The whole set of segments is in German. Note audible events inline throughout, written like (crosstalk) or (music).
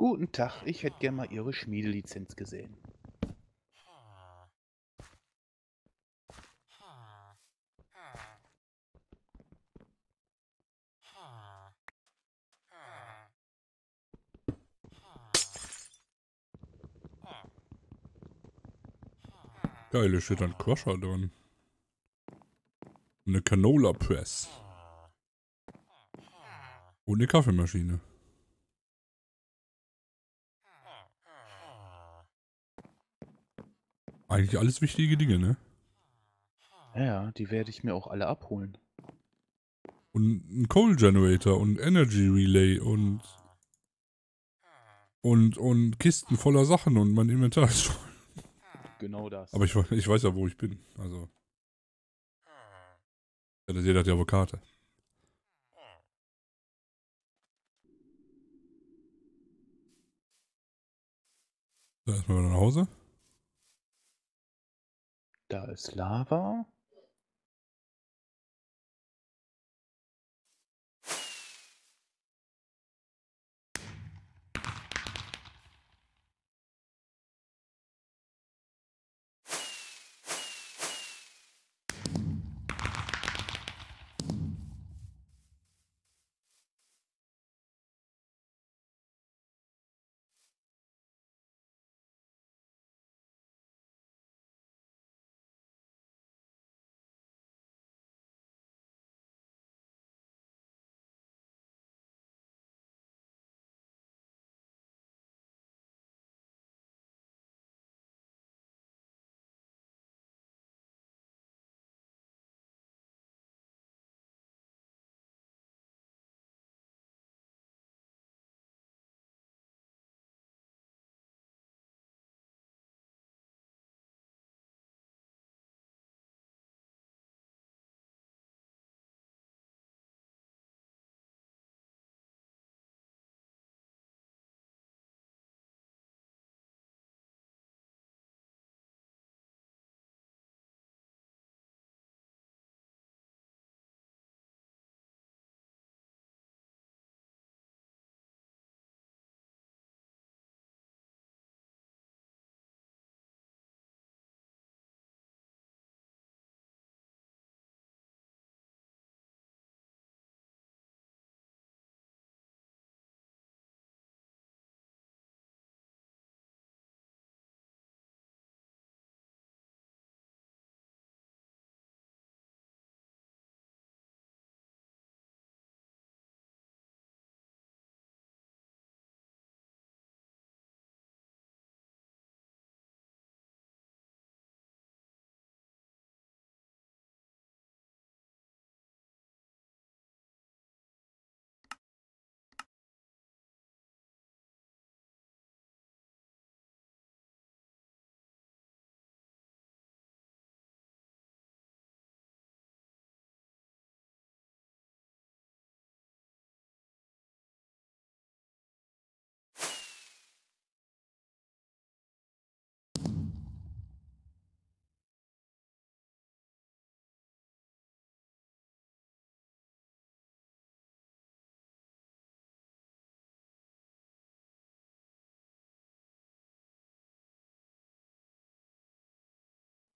Guten Tag, ich hätte gern mal Ihre Schmiedelizenz gesehen. Geil, da steht ein Crusher drin. Eine Canola Press. Und eine Kaffeemaschine. Eigentlich alles wichtige Dinge, ne? Ja, die werde ich mir auch alle abholen. Und ein Coal Generator und Energy Relay und und und Kisten voller Sachen und mein Inventar ist voll. Genau das. Aber ich, ich weiß ja, wo ich bin. Also. Ja, das jeder hat ja wohl Karte. So, erstmal wieder nach Hause. Da ist Lava.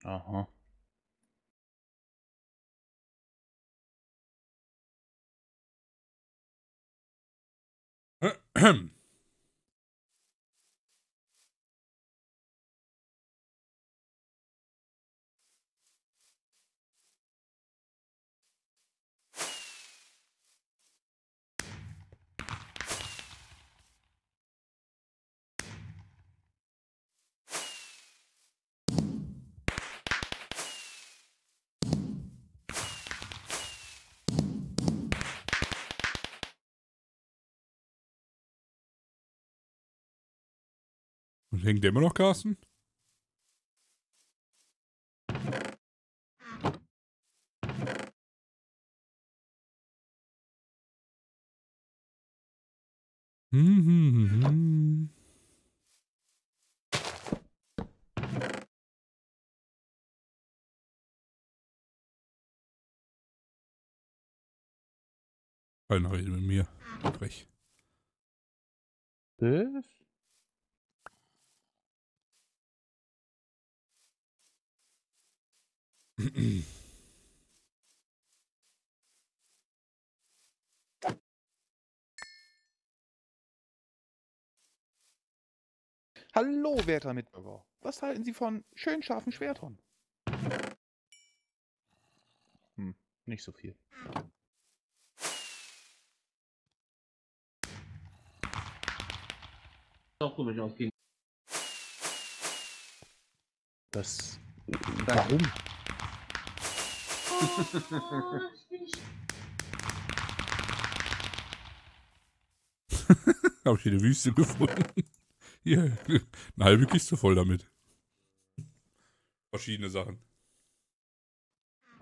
Aha. (clears throat) Und hängt der immer noch, Carsten? Hm, hm, hm, hm. Mit mir. Frech. Was? Hallo, werter Mitbürger. Was halten Sie von schön scharfen Schwertern? Hm, nicht so viel. Auch komisch ausgehen. Das. Warum? (laughs) Habe ich hier eine Wüste gefunden. (laughs) Hier, eine halbe Kiste voll damit. Verschiedene Sachen.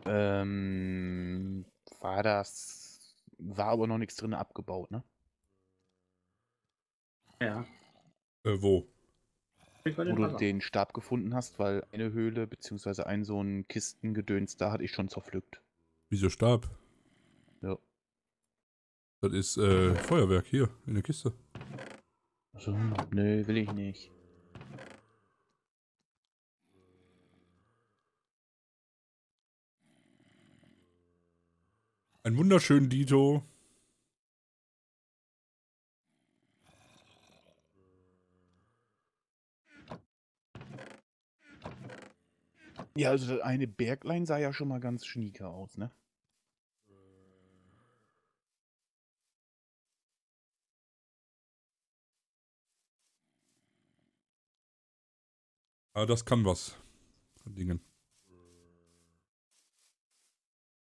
Ähm, war das. War aber noch nichts drin abgebaut, ne? ja. Äh, wo? Wo den du Wasser. den Stab gefunden hast, weil eine Höhle beziehungsweise ein so ein Kistengedöns, da hatte ich schon zerpflückt. Wieso Stab? Ja. Das ist äh, Feuerwerk hier in der Kiste. Also, nö, will ich nicht. Ein wunderschönen Dito. Ja, also das eine Berglein sah ja schon mal ganz schnieke aus, ne? Aber das kann was. Dingen.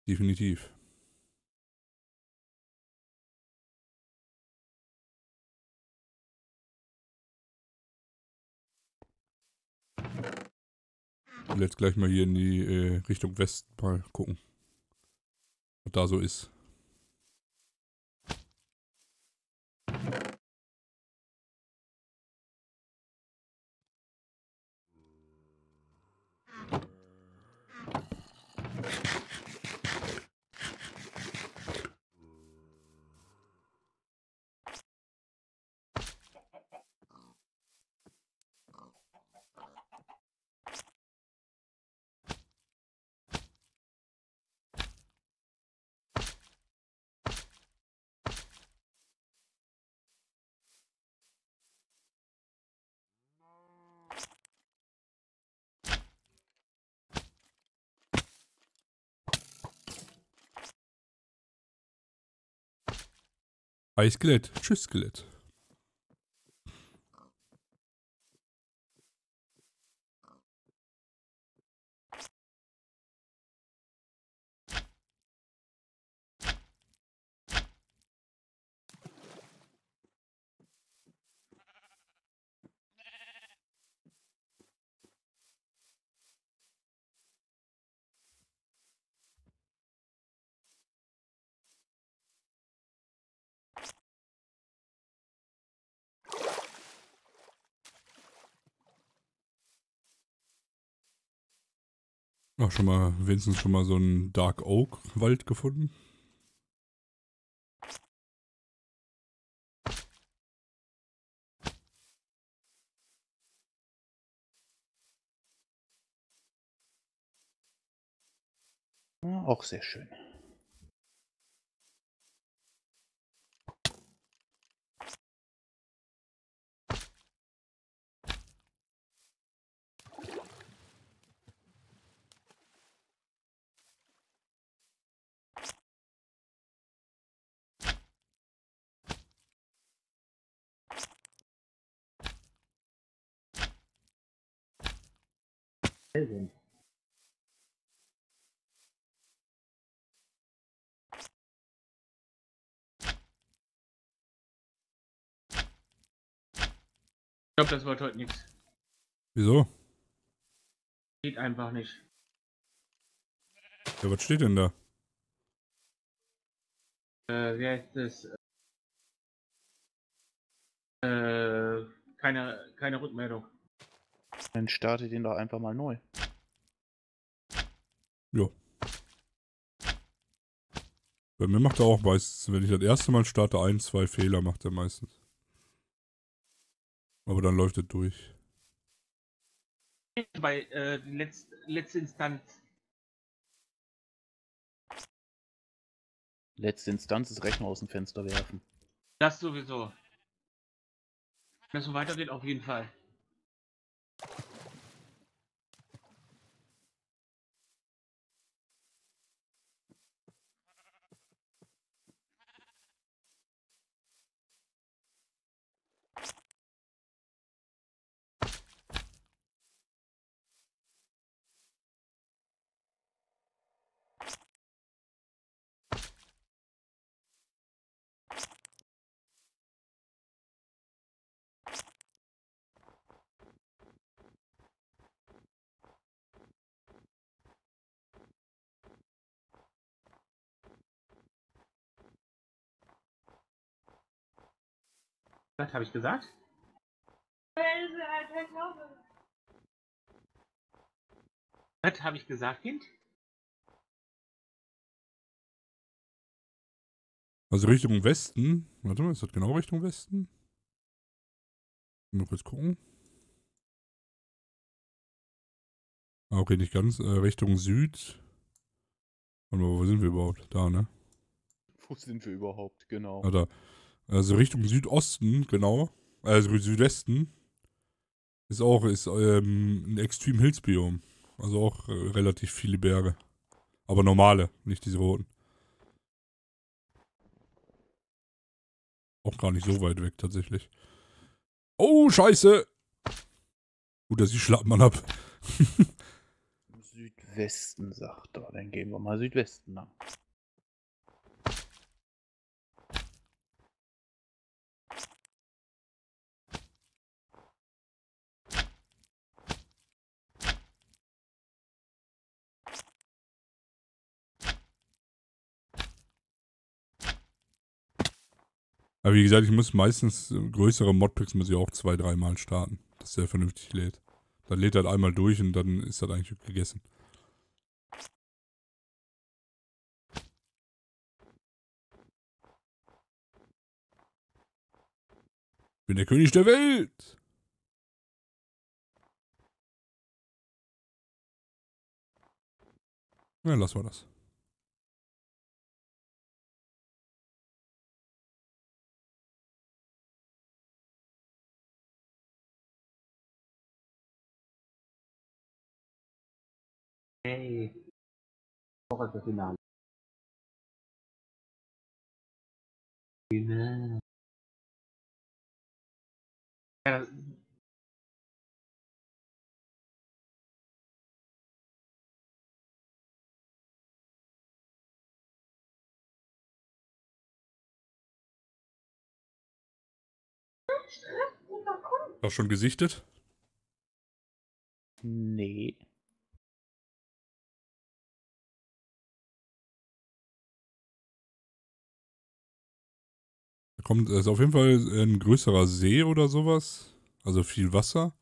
Definitiv. Will jetzt gleich mal hier in die äh, Richtung Westen mal gucken. Was da so ist. Hi Skelett. Tschüss Skelett. Ach, schon mal, wenigstens schon mal so einen Dark Oak Wald gefunden. Auch sehr schön. Glaube, das wird heute nichts. Wieso? Geht einfach nicht. Ja, was steht denn da? Äh, wie heißt das? Äh, keine, keine Rückmeldung. Dann starte den doch einfach mal neu. Ja. Bei mir macht er auch meistens, wenn ich das erste Mal starte, ein, zwei Fehler macht er meistens. Aber dann läuft es durch. Bei äh, letzte, letzte Instanz. Letzte Instanz ist Rechner aus dem Fenster werfen. Das sowieso. Wenn es so weitergeht, auf jeden Fall. Was habe ich gesagt? Was habe ich gesagt, Kind? Also Richtung Westen. Warte mal, ist das genau Richtung Westen? Mal kurz gucken. Ah, okay, nicht ganz. Äh, Richtung Süd. Warte mal, wo sind wir überhaupt? Da, ne? Wo sind wir überhaupt? Genau. Ah, da. Also Richtung Südosten, genau. Also Südwesten. Ist auch ist, ähm, ein Extreme Hills Biom. Also auch äh, relativ viele Berge. Aber normale, nicht diese roten. Auch gar nicht so weit weg tatsächlich. Oh, scheiße! Gut, dass ich Schlappmann hab. (laughs) Südwesten, sagt er. Dann gehen wir mal Südwesten lang. Aber wie gesagt, ich muss meistens äh, größere Modpacks muss ich auch zwei, dreimal starten, dass der vernünftig lädt. Dann lädt er halt einmal durch und dann ist das eigentlich gegessen. Ich bin der König der Welt! Ja, lassen wir das. Hey. Auch das Finale. Finale. Ja, das- Auch schon gesichtet? Nee. Kommt, ist auf jeden Fall ein größerer See oder sowas. Also viel Wasser.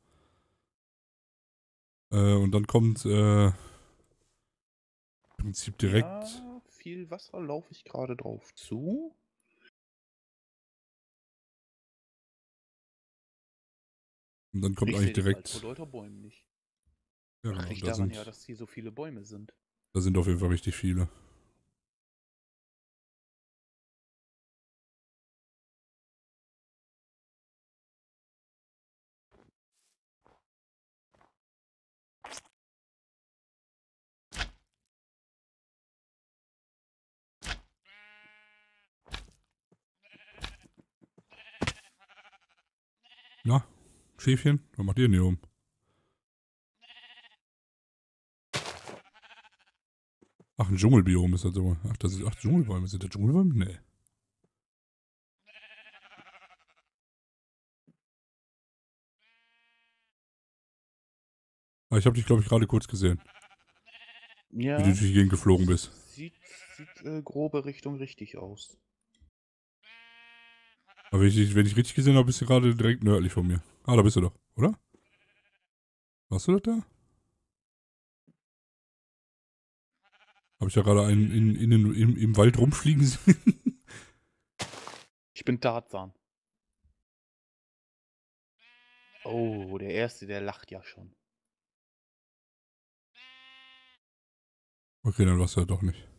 Äh, und dann kommt äh, im Prinzip direkt. Ja, viel Wasser laufe ich gerade drauf zu. Und dann kommt ich eigentlich direkt. vor lauter Bäumen nicht. Ja, Ach, genau, da, daran sind, ja, dass hier so viele Bäume sind. da sind auf jeden Fall richtig viele. Na, Schäfchen, was macht ihr denn hier oben? Ach, ein Dschungelbiom ist das so. Ach, das ist, ach, Dschungelbäume. Sind das Dschungelbäume? Nee. Ah, ich habe dich, glaube ich, gerade kurz gesehen, Ja. wie du durch die Gegend geflogen bist. Sieht, sieht äh, grobe Richtung richtig aus. Aber wenn ich, wenn ich richtig gesehen habe, bist du gerade direkt nördlich von mir. Ah, da bist du doch, oder? Warst du das da? Habe ich ja gerade einen in, in, in, im, im Wald rumfliegen sehen? Ich bin Tarzan. Oh, der Erste, der lacht ja schon. Okay, dann war's ja doch nicht.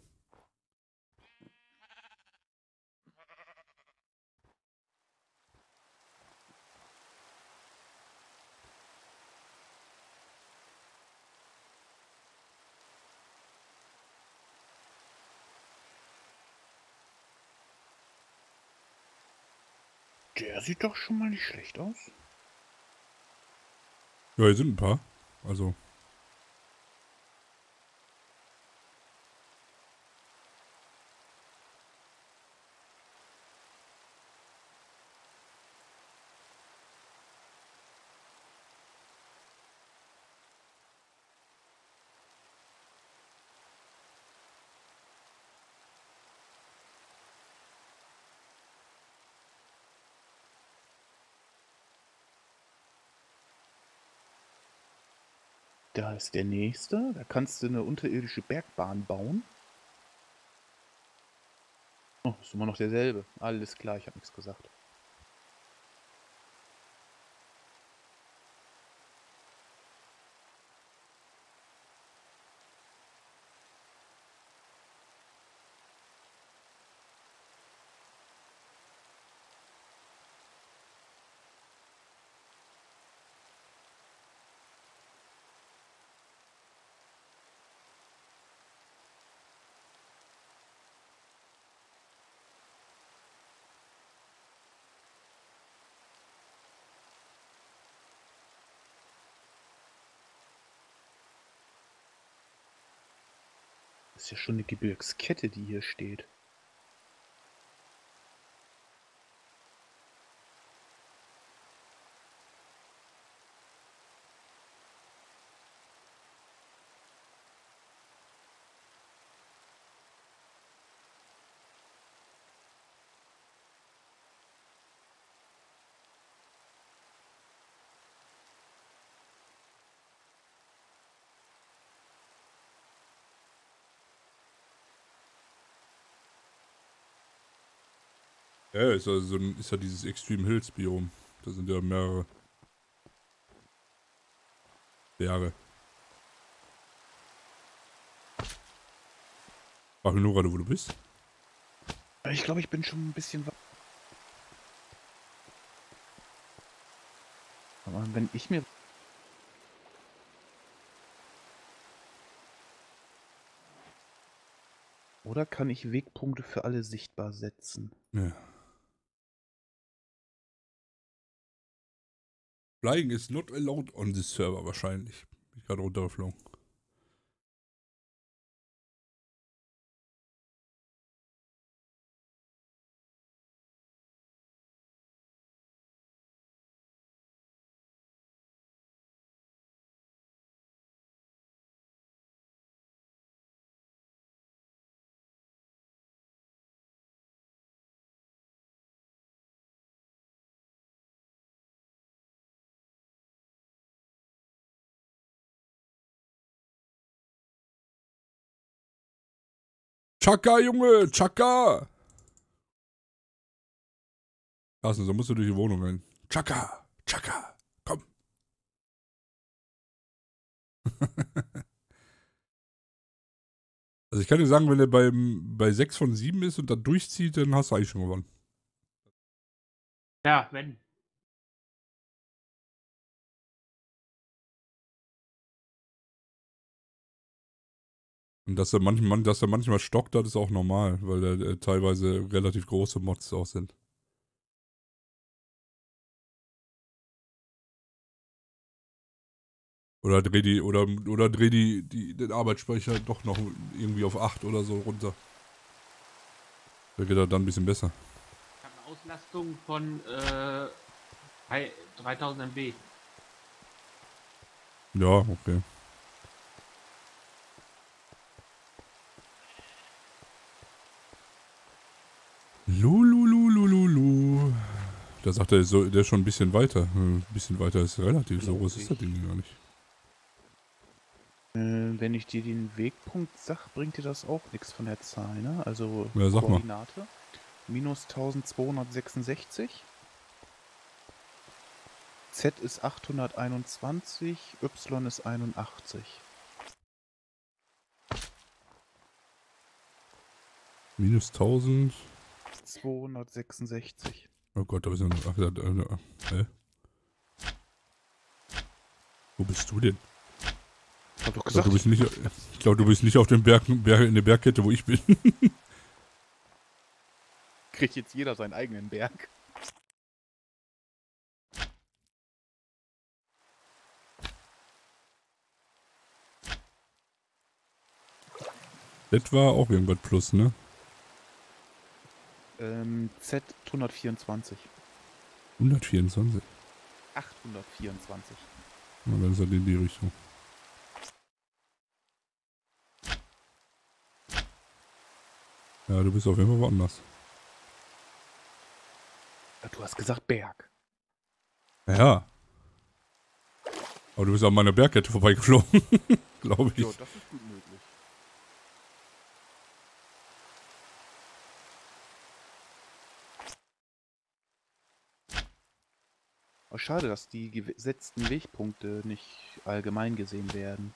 Der sieht doch schon mal nicht schlecht aus. Ja, hier sind ein paar. Also, Da ist der nächste. Da kannst du eine unterirdische Bergbahn bauen. Oh, ist immer noch derselbe. Alles klar, ich habe nichts gesagt. Ist ja schon eine Gebirgskette, die hier steht. Ja, ist ja, so ein, ist ja dieses Extreme Hills Biom. Da sind ja mehrere Berge. Frag mich nur gerade, wo du bist. Ich glaube, ich bin schon ein bisschen. Aber wenn ich mir. Oder kann ich Wegpunkte für alle sichtbar setzen? Ja. Flying is not allowed on this server wahrscheinlich. Bin ich gerade runtergeflogen. Chaka, Junge! Chaka! Carsten, so musst du durch die Wohnung rein. Chaka! Chaka! Komm! (laughs) also ich kann dir sagen, wenn er bei 6 von 7 ist und dann durchzieht, dann hast du eigentlich schon gewonnen. Ja, wenn. Und dass er manchmal, dass er manchmal stockt, das ist auch normal, weil da äh, teilweise relativ große Mods auch sind. Oder dreh die, oder, oder dreh die, die, den Arbeitsspeicher doch noch irgendwie auf 8 oder so runter. Da geht er dann ein bisschen besser. Ich habe eine Auslastung von äh, drei- 3000 MB. Ja, okay. Lululululu. Da sagt er, so, der ist schon ein bisschen weiter. Hm, Ein bisschen weiter ist relativ. So groß ist das Ding gar nicht. Äh, wenn ich dir den Wegpunkt sag, bringt dir das auch nichts von der Zahl, ne? Also Ja, sag mal. Koordinate. Minus 1266. Z ist 821, Y ist 81. Minus 1000. 266. Oh Gott, da ist ja noch. Da, hä? Wo bist du denn? Ich hab doch Ich glaube, gesagt, du bist glaub, du bist nicht auf dem Berg, Berg in der Bergkette, wo ich bin. (laughs) kriegt jetzt jeder seinen eigenen Berg. Das war auch irgendwas plus, ne? Ähm, Z 124. 124. 824. Na, dann ist er in die Richtung. Ja, du bist auf jeden Fall woanders. Ja, Du hast gesagt Berg. Ja. Aber du bist an meiner Bergkette vorbeigeflogen. (laughs) Glaube ich. Ja, das ist gut möglich. Schade, dass die gesetzten Wegpunkte nicht allgemein gesehen werden.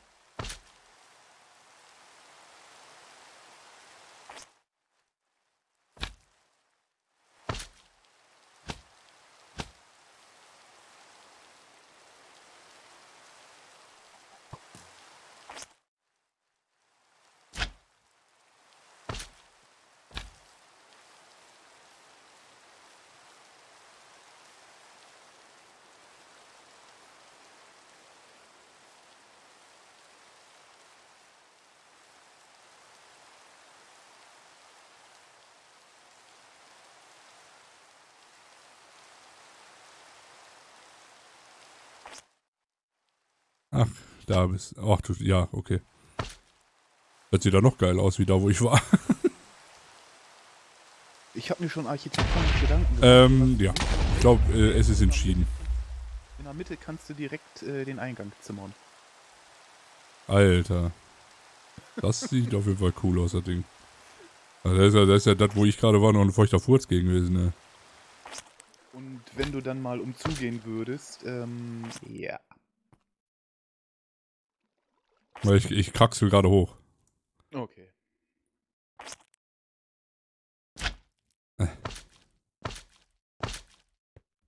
Ach, da bist Ach du, ja, okay. Das sieht da noch geil aus, wie da, wo ich war. (laughs) Ich habe mir schon architektonische Gedanken gemacht. Ähm, ja. Ich glaube, äh, es ist entschieden. In der Mitte kannst du direkt äh, den Eingang zimmern. Alter. Das sieht auf jeden Fall cool aus, das Ding. Also das ist ja das, ist ja das wo ich gerade war, noch ein feuchter Furz gegen gewesen, ne? Und wenn du dann mal umzugehen würdest, ähm, ja. Weil ich, ich kraxel gerade hoch. Okay.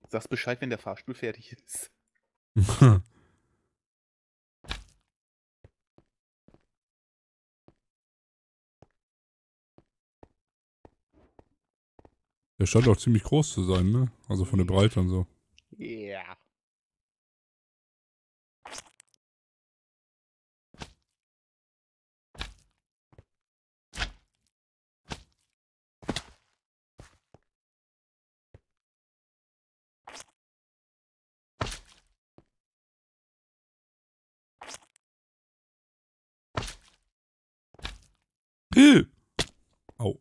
Sagst Bescheid, wenn der Fahrstuhl fertig ist. (laughs) Der scheint auch ziemlich groß zu sein, ne? Also von der Breite und so. Ja. Au.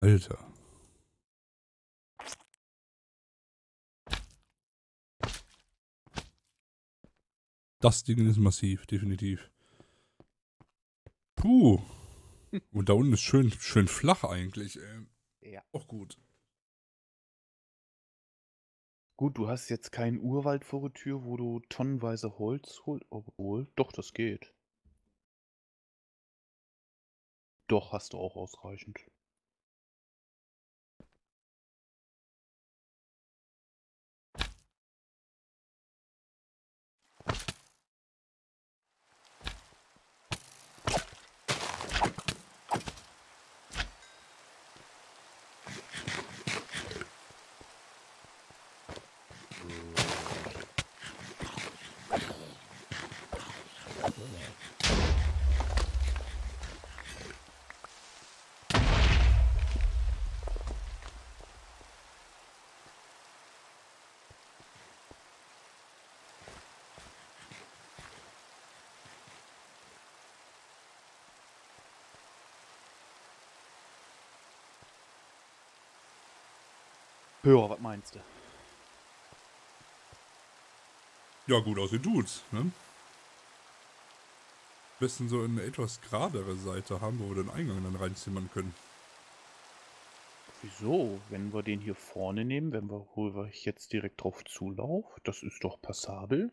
Alter. Das Ding ist massiv, definitiv. Puh. (laughs) Und da unten ist schön, schön flach eigentlich. Ey. Ja. Auch gut. Gut, du hast jetzt keinen Urwald vor der Tür, wo du tonnenweise Holz holst. Obwohl, doch, das geht. Doch, hast du auch ausreichend. Ja, was meinst du? Ja, gut aussehen tut's, ne? Besten so eine etwas geradere Seite haben, wo wir den Eingang dann reinzimmern können. Wieso? Wenn wir den hier vorne nehmen, wenn wir, wo wir jetzt direkt drauf zulaufen, das ist doch passabel.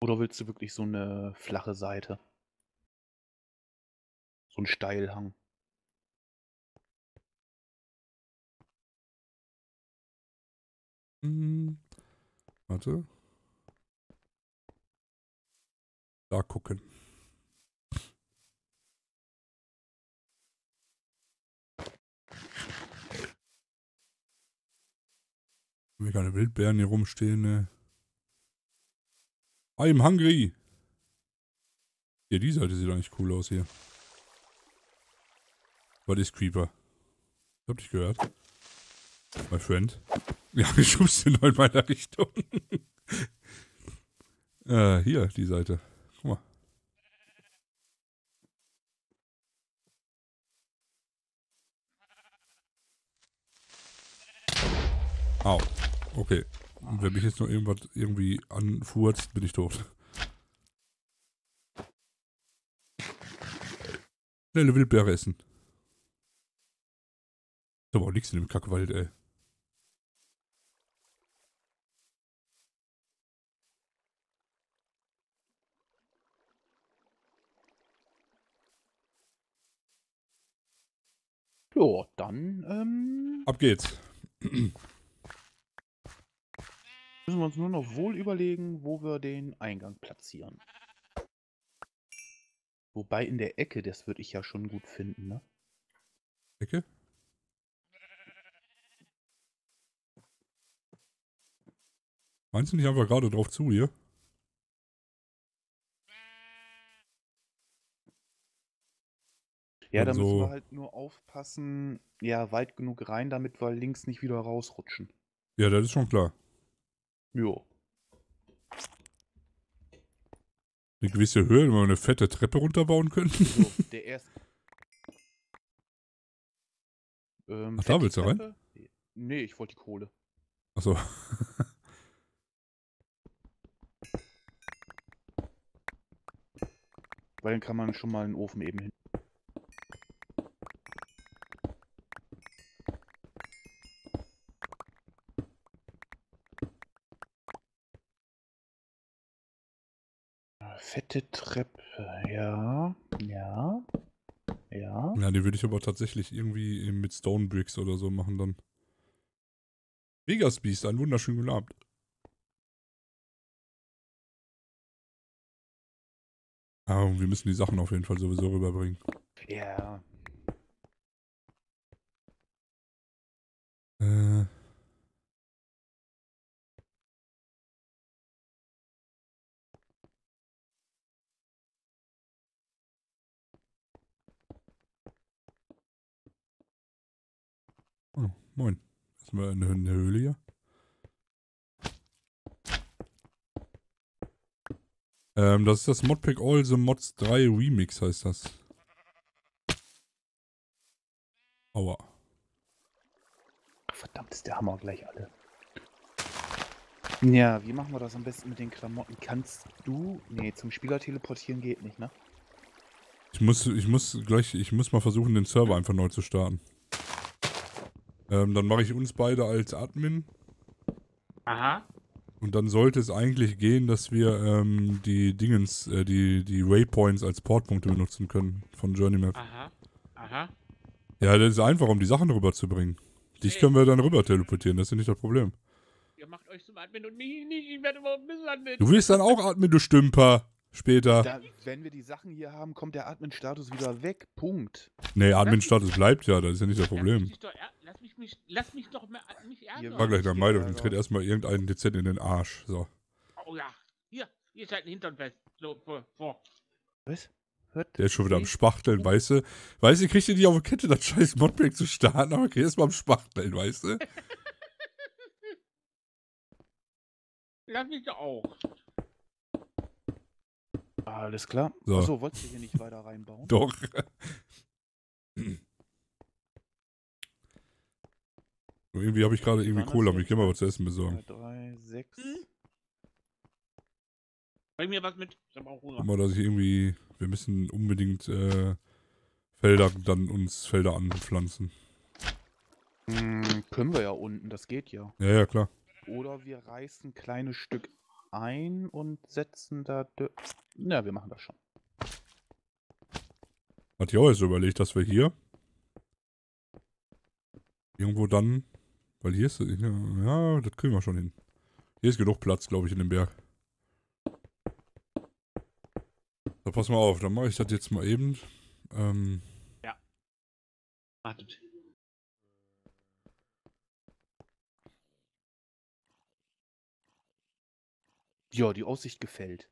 Oder willst du wirklich so eine flache Seite? So ein Steilhang. Hm. Warte. Da gucken. Wenn wir keine Wildbären hier rumstehen, ne? I'm hungry. Ja, die Seite sieht eigentlich cool aus hier. Was ist Creeper? Ich hab dich gehört. My friend. Ja, (laughs) ich schubst den in meiner Richtung. (laughs) äh, hier, die Seite. Guck mal. Au. Okay. Und wenn mich jetzt noch irgendwas irgendwie anfurzt, bin ich tot. Schnelle Wildbeere essen. Ist aber auch nichts in dem Kackwald, ey. Ja, dann ähm, Ab geht's. müssen wir uns nur noch wohl überlegen, wo wir den Eingang platzieren. Wobei in der Ecke, das würde ich ja schon gut finden, ne? Ecke? Meinst du nicht einfach gerade drauf zu hier? Ja, da müssen so- wir halt nur aufpassen, ja, weit genug rein, damit wir links nicht wieder rausrutschen. Ja, das ist schon klar. Jo. Eine gewisse Höhe, wenn wir eine fette Treppe runterbauen könnten. So, (laughs) der erste. Ähm, Ach, da willst du rein? Nee, ich wollte die Kohle. Achso. Weil dann kann man schon mal einen Ofen eben hin. Fette Treppe, ja, ja, ja. Ja, die würde ich aber tatsächlich irgendwie eben mit Stone Bricks oder so machen dann. Vegas Beast, ein wunderschön gelabt. Ah, und wir müssen die Sachen auf jeden Fall sowieso rüberbringen. Ja, Äh. Oh, moin. Erstmal eine, eine Höhle hier. Ähm, das ist das Modpack All the Mods 3 Remix heißt das. Aua. verdammt ist der Hammer gleich alle. Ja, wie machen wir das am besten mit den Klamotten? Kannst du. Nee, zum Spieler teleportieren geht nicht, ne? Ich muss, ich muss gleich, ich muss mal versuchen, den Server einfach neu zu starten. Ähm, dann mache ich uns beide als Admin Aha. und dann sollte es eigentlich gehen, dass wir ähm, die Dingens, äh, die, die Waypoints als Portpunkte benutzen können von Journey Map. Aha. Aha. Ja, das ist einfach, um die Sachen rüberzubringen. Dich Okay. können wir dann rüber teleportieren, das ist ja nicht das Problem. Ihr macht euch zum Admin und mich nicht. Ich werde überhaupt misshandelt. Du wirst dann auch Admin, du Stümper. Später. Da, wenn wir die Sachen hier haben, kommt der Admin-Status wieder weg. Punkt. Nee, Admin-Status bleibt ja, das ist ja nicht das Problem. lass mich, mich, lass mich doch mal mich ärgern. War gleich der Meinung, ich Ja, trete erstmal irgendeinen dezent in den Arsch. So. Oh ja. Hier, ihr seid ein Hintern fest. So, vor, vor. Was? Hört Der ist schon wieder am? Spachteln, weißt du? Weißt du, kriegt ihr nicht auf die Kette, das scheiß Modpack zu starten, aber okay, erstmal am Spachteln, weißt du? (laughs) Lass mich doch auch. Alles klar. So. Achso, wolltest du hier nicht weiter reinbauen? (laughs) Doch. (clears throat) irgendwie habe ich gerade irgendwie aber ich gehe mal was zu essen besorgen. drei, sechs. Hm? Bring mir was mit. Ich hab auch Hunger. Guck mal, dass ich irgendwie. Wir müssen unbedingt äh, Felder dann uns Felder anpflanzen. Hm, können wir ja unten, das geht ja. Ja, ja, klar. Oder wir reißen ein kleines Stück ein und setzen da. Na, wir machen das schon. Ich auch jetzt überlegt, dass wir hier irgendwo dann, weil hier ist, ja, ja, das kriegen wir schon hin. Hier ist genug Platz, glaube ich, in dem Berg. So, pass mal auf, dann mache ich das jetzt mal eben. Ähm, Wartet. Ja, die Aussicht gefällt.